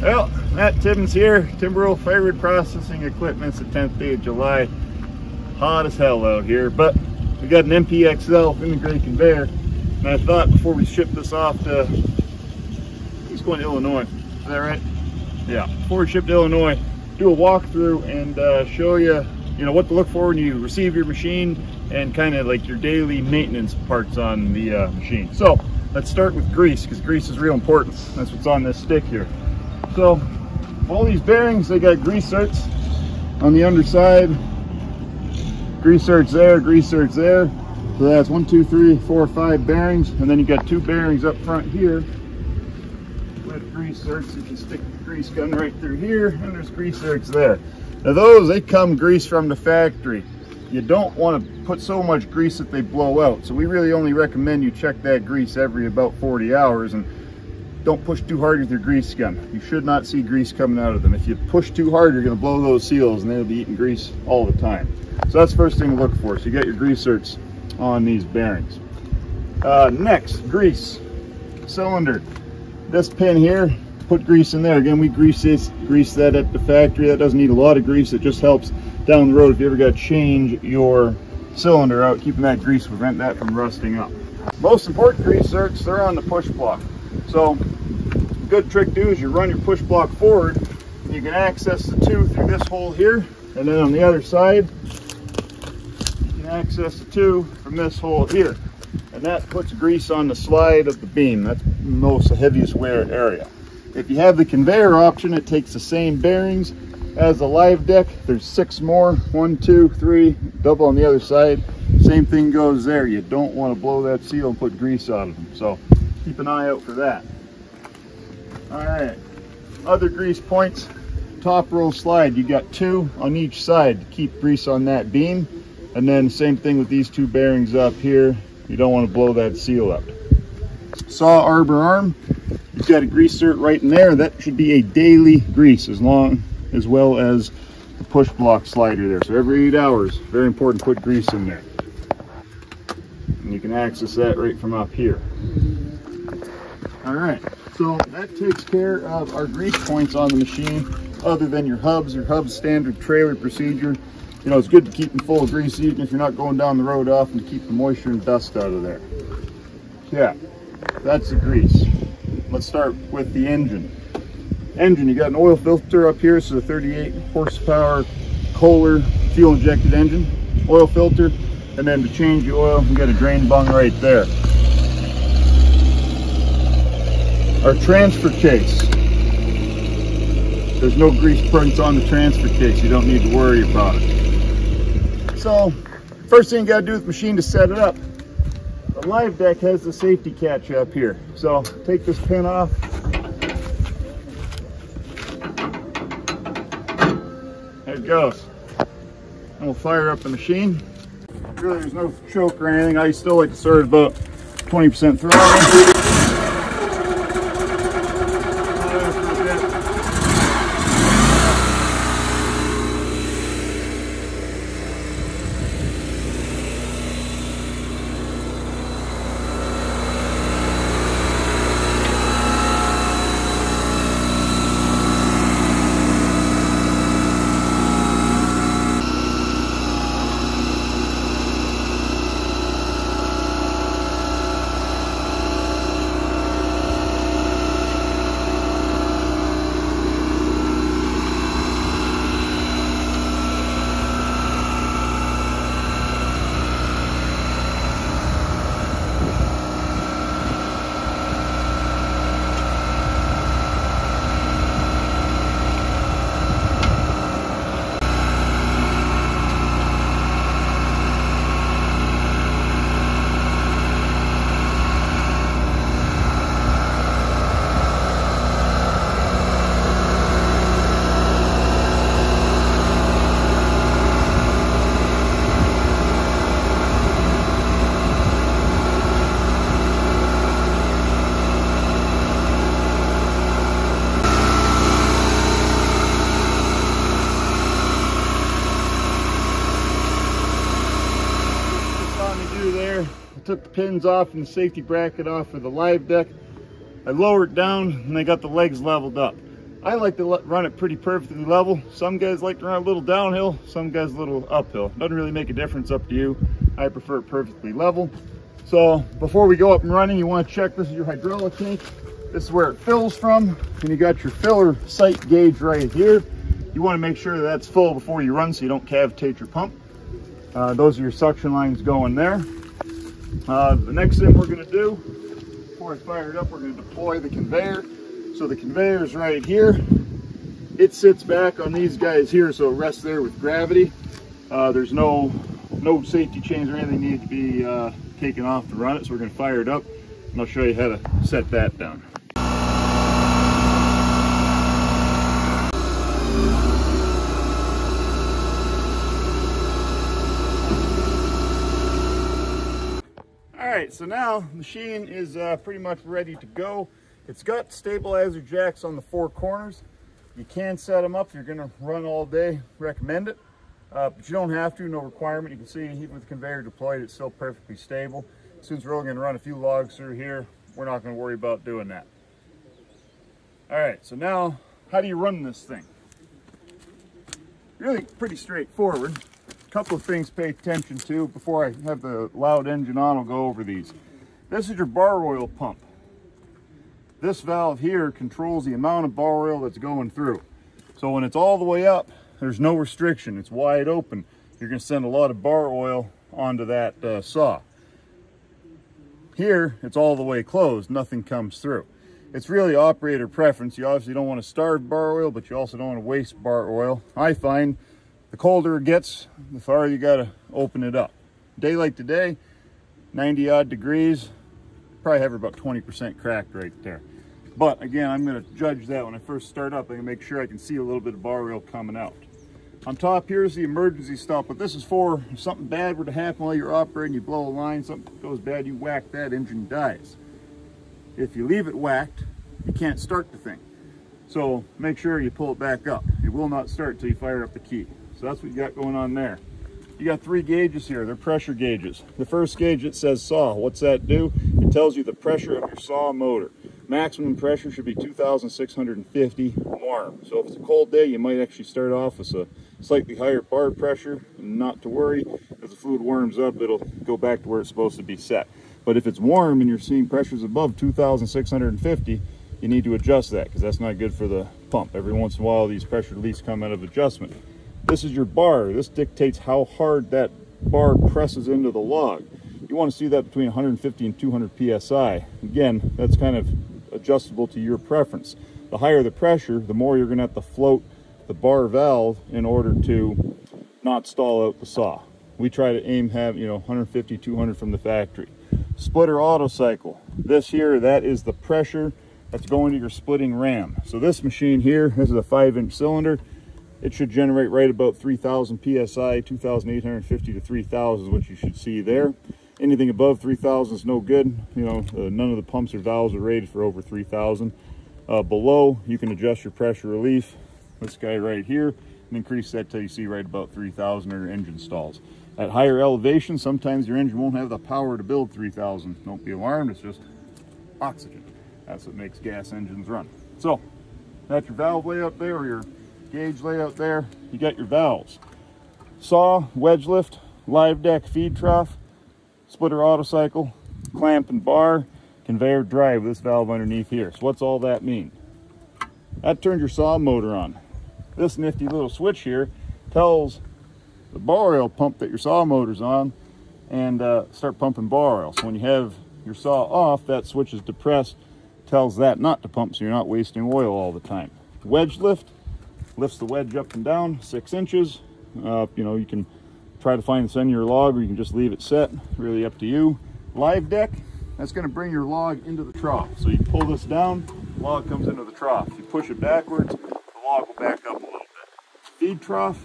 Well, Matt Timmins here, Timberwolf Firewood Processing Equipment's the 10th day of July. Hot as hell out here, but we got an MPXL integrated conveyor. And I thought before we ship this off to, he's going to Illinois, is that right? Yeah, before we ship to Illinois, do a walkthrough and uh, show you, you know, what to look for when you receive your machine and kind of like your daily maintenance parts on the uh, machine. So let's start with grease because grease is real important. That's what's on this stick here. So all these bearings, they got grease zerks on the underside. Grease zerks there, grease zerks there. So that's one, two, three, four, five bearings. And then you got two bearings up front here with grease zerks. You can stick the grease gun right through here and there's grease zerks there. Now those, they come grease from the factory. You don't want to put so much grease that they blow out. So we really only recommend you check that grease every about 40 hours and don't push too hard with your grease gun. You should not see grease coming out of them. If you push too hard, you're gonna blow those seals and they'll be eating grease all the time. So that's the first thing to look for. So you got your grease zerks on these bearings. Uh, next, grease, cylinder. This pin here, put grease in there. Again, we grease this, grease that at the factory. That doesn't need a lot of grease. It just helps down the road if you ever got to change your cylinder out, keeping that grease prevent that from rusting up. Most important grease zerks, they're on the push block. So good trick to do is you run your push block forward you can access the two through this hole here and then on the other side you can access the two from this hole here. And that puts grease on the slide of the beam. That's most the heaviest wear area. If you have the conveyor option it takes the same bearings as the live deck. There's six more. One two three double on the other side. Same thing goes there. You don't want to blow that seal and put grease on them. So keep an eye out for that all right, other grease points, top roll slide. You got two on each side to keep grease on that beam. And then same thing with these two bearings up here. You don't want to blow that seal up. Saw arbor arm, you've got a grease zerk right in there. That should be a daily grease as long as well as the push block slider there. So every eight hours, very important put grease in there. And you can access that right from up here. All right. So that takes care of our grease points on the machine other than your hubs. Your hubs standard trailer procedure. You know, it's good to keep them full of grease even if you're not going down the road often to keep the moisture and dust out of there. Yeah, that's the grease. Let's start with the engine. Engine, you got an oil filter up here. So the 38 horsepower Kohler fuel injected engine. Oil filter. And then to change the oil, you got a drain bung right there. Our transfer case. There's no grease prints on the transfer case. You don't need to worry about it. So, first thing you gotta do with the machine to set it up. The live deck has the safety catch up here. So, take this pin off. There it goes. And we'll fire up the machine. Really, there's no choke or anything. I still like to start about 20% throttle. took the pins off and the safety bracket off for the live deck. I lowered it down and I got the legs leveled up. I like to run it pretty perfectly level. Some guys like to run a little downhill, some guys a little uphill. Doesn't really make a difference up to you. I prefer perfectly level. So before we go up and running, you want to check this is your hydraulic tank. This is where it fills from. And you got your filler sight gauge right here. You want to make sure that that's full before you run so you don't cavitate your pump. Uh, those are your suction lines going there. Uh, the next thing we're going to do, before I fire it up, we're going to deploy the conveyor. So the conveyor is right here. It sits back on these guys here, so it rests there with gravity. Uh, there's no no safety chains or anything need to be uh, taken off to run it, so we're going to fire it up, and I'll show you how to set that down. All right, so now the machine is uh, pretty much ready to go. It's got stabilizer jacks on the four corners. You can set them up if you're gonna run all day, recommend it. Uh, but you don't have to, no requirement. You can see even with the conveyor deployed, it's still perfectly stable. Since we're only gonna run a few logs through here, we're not gonna worry about doing that. All right, so now, how do you run this thing? Really pretty straightforward. A couple of things pay attention to before I have the loud engine on, I'll go over these. This is your bar oil pump. This valve here controls the amount of bar oil that's going through. So when it's all the way up, there's no restriction. It's wide open. You're going to send a lot of bar oil onto that uh, saw. Here, it's all the way closed. Nothing comes through. It's really operator preference. You obviously don't want to starve bar oil, but you also don't want to waste bar oil. I find the colder it gets, the farther you got to open it up. Day like today, 90 odd degrees, probably have about 20% cracked right there. But again, I'm gonna judge that when I first start up. I can make sure I can see a little bit of bar oil coming out. On top here is the emergency stop, but this is for if something bad were to happen while you're operating, you blow a line, something goes bad, you whack that, engine dies. If you leave it whacked, you can't start the thing. So make sure you pull it back up. It will not start until you fire up the key. So that's what you got going on there. You got three gauges here. They're pressure gauges. The first gauge, it says saw. What's that do? It tells you the pressure of your saw motor. Maximum pressure should be 2,650 warm. So if it's a cold day, you might actually start off with a slightly higher bar pressure. Not to worry, as the fluid warms up, it'll go back to where it's supposed to be set. But if it's warm and you're seeing pressures above 2,650, you need to adjust that because that's not good for the pump. Every once in a while, these pressure leaks come out of adjustment. This is your bar. This dictates how hard that bar presses into the log. You want to see that between 150 and 200 psi. Again, that's kind of adjustable to your preference. The higher the pressure, the more you're going to have to float the bar valve in order to not stall out the saw. We try to aim have, you know, 150, 200 from the factory. Splitter auto cycle. This here, that is the pressure that's going to your splitting ram. So this machine here, this is a five inch cylinder it should generate right about 3000 psi 2850 to 3000 is what you should see there. Anything above 3000 is no good you know uh, none of the pumps or valves are rated for over 3000 uh, below you can adjust your pressure relief. This guy right here and increase that till you see right about 3000 or engine stalls. At higher elevation sometimes your engine won't have the power to build 3000 don't be alarmed it's just oxygen. That's what makes gas engines run. So that's your valve layout there your gauge layout there, you got your valves. Saw, wedge lift, live deck feed trough, splitter auto cycle, clamp and bar, conveyor drive this valve underneath here. So what's all that mean? That turns your saw motor on. This nifty little switch here tells the bar oil pump that your saw motor's on and uh, start pumping bar oil. So when you have your saw off, that switch is depressed, tells that not to pump so you're not wasting oil all the time. Wedge lift, lifts the wedge up and down six inches. Uh, you know, you can try to find this on your log or you can just leave it set, really up to you. Live deck, that's gonna bring your log into the trough. So you pull this down, log comes into the trough. You push it backwards, the log will back up a little bit. Feed trough,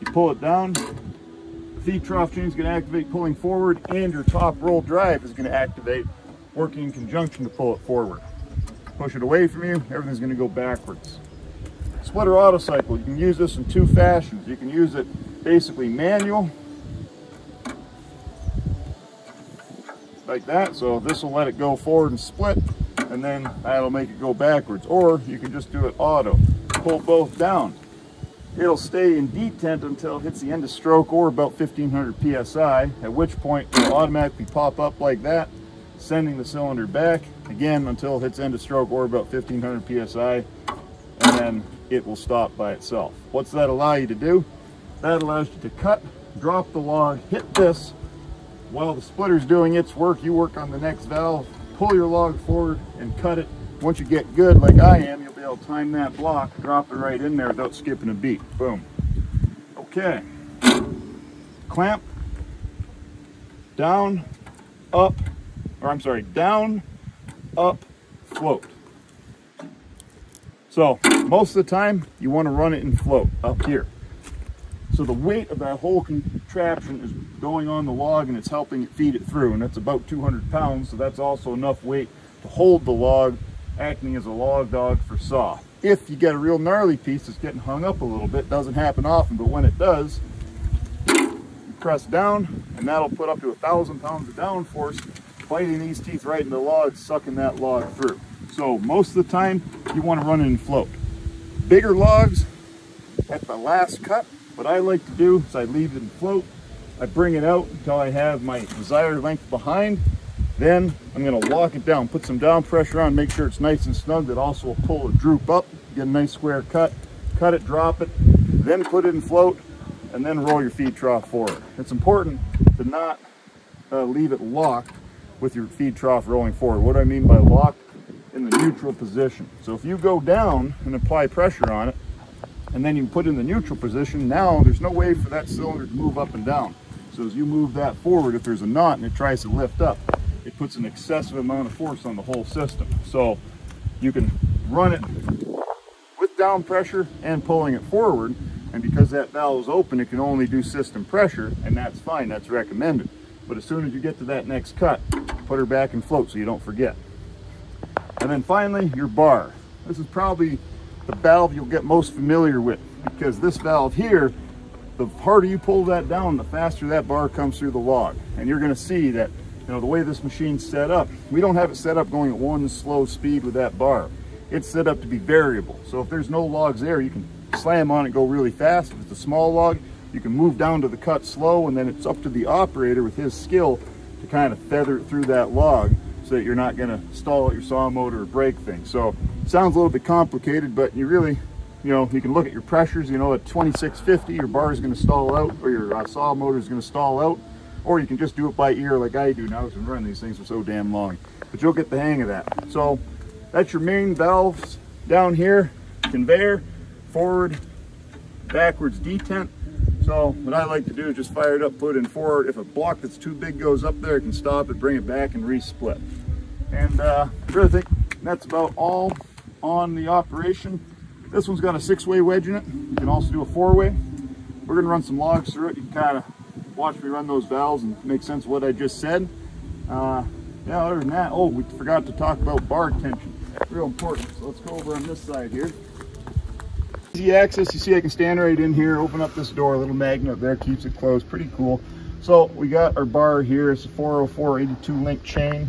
you pull it down, the feed trough chain is gonna activate pulling forward and your top roll drive is gonna activate working in conjunction to pull it forward. Push it away from you, everything's gonna go backwards splitter auto cycle. You can use this in two fashions. You can use it basically manual, like that. So this will let it go forward and split, and then that'll make it go backwards. Or you can just do it auto. pull both down. It'll stay in detent until it hits the end of stroke or about 1500 PSI, at which point it'll automatically pop up like that, sending the cylinder back, again, until it hits end of stroke or about 1500 PSI, and then it will stop by itself. What's that allow you to do? That allows you to cut, drop the log, hit this, while the splitter's doing its work, you work on the next valve, pull your log forward and cut it. Once you get good, like I am, you'll be able to time that block, drop it right in there without skipping a beat. Boom. Okay. Clamp, down, up, or I'm sorry, down, up, float. So most of the time you want to run it in float up here. So the weight of that whole contraption is going on the log and it's helping it feed it through. And that's about 200 pounds. So that's also enough weight to hold the log, acting as a log dog for saw. If you get a real gnarly piece that's getting hung up a little bit, doesn't happen often, but when it does, you press down and that'll put up to a thousand pounds of downforce, biting these teeth right in the log, sucking that log through. So most of the time, you want to run it in float. Bigger logs, at the last cut, what I like to do is I leave it in float. I bring it out until I have my desired length behind. Then I'm going to lock it down, put some down pressure on, make sure it's nice and snug. That also will pull a droop up, get a nice square cut, cut it, drop it, then put it in float, and then roll your feed trough forward. It's important to not uh, leave it locked with your feed trough rolling forward. What do I mean by locked? In the neutral position. So if you go down and apply pressure on it, and then you put in the neutral position, now there's no way for that cylinder to move up and down. So as you move that forward, if there's a knot and it tries to lift up, it puts an excessive amount of force on the whole system. So you can run it with down pressure and pulling it forward. And because that valve is open, it can only do system pressure, and that's fine, that's recommended. But as soon as you get to that next cut, put her back and float so you don't forget. And then finally, your bar. This is probably the valve you'll get most familiar with because this valve here, the harder you pull that down, the faster that bar comes through the log. And you're gonna see that, you know, the way this machine's set up, we don't have it set up going at one slow speed with that bar. It's set up to be variable. So if there's no logs there, you can slam on it, go really fast. If it's a small log, you can move down to the cut slow and then it's up to the operator with his skill to kind of feather it through that log so that you're not going to stall out your saw motor or break things. So sounds a little bit complicated, but you really, you know, you can look at your pressures, you know, at 2650, your bar is going to stall out or your uh, saw motor is going to stall out, or you can just do it by ear like I do now because I'm running these things for so damn long. But you'll get the hang of that. So that's your main valves down here, conveyor, forward, backwards detent. So what I like to do is just fire it up, put it in forward. If a block that's too big goes up there, I can stop it, bring it back and resplit. And uh, really think that's about all on the operation. This one's got a six-way wedge in it. You can also do a four-way. We're gonna run some logs through it. You can kind of watch me run those valves and make sense of what I just said. Uh, yeah, other than that, oh, we forgot to talk about bar tension. Real important. So let's go over on this side here. Easy access, you see I can stand right in here, open up this door, a little magnet there, keeps it closed, pretty cool. So we got our bar here, it's a 404 82 link chain,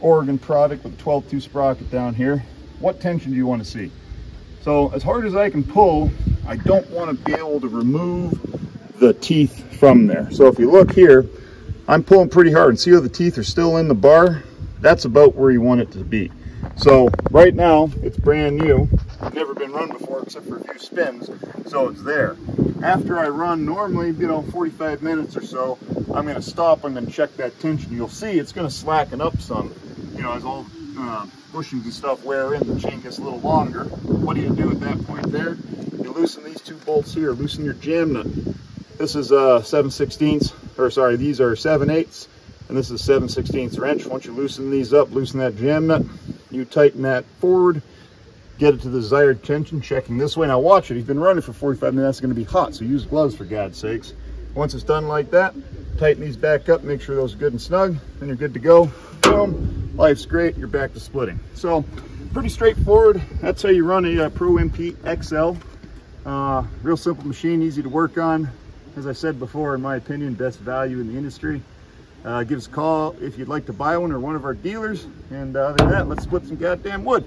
Oregon product with a 12-2 sprocket down here. What tension do you want to see? So as hard as I can pull, I don't want to be able to remove the teeth from there. So if you look here, I'm pulling pretty hard and see how the teeth are still in the bar? That's about where you want it to be. So right now, it's brand new never been run before except for a few spins, so it's there. After I run normally, you know, 45 minutes or so, I'm going to stop and then check that tension. You'll see it's going to slacken up some, you know, as all uh, bushings and stuff wear in, the chain gets a little longer. What do you do at that point there? You loosen these two bolts here, loosen your jam nut. This is uh, 7 16ths, or sorry, these are 7 eighths, and this is 7 16ths wrench. Once you loosen these up, loosen that jam nut, you tighten that forward, get it to the desired tension, checking this way. Now watch it, he's been running for 45 minutes, it's gonna be hot, so use gloves for God's sakes. Once it's done like that, tighten these back up, make sure those are good and snug, then you're good to go. Boom, life's great, you're back to splitting. So, pretty straightforward. That's how you run a, uh, Pro MP XL. Uh, real simple machine, easy to work on. As I said before, in my opinion, best value in the industry. Uh, give us a call if you'd like to buy one or one of our dealers. And uh, other than that, let's split some goddamn wood.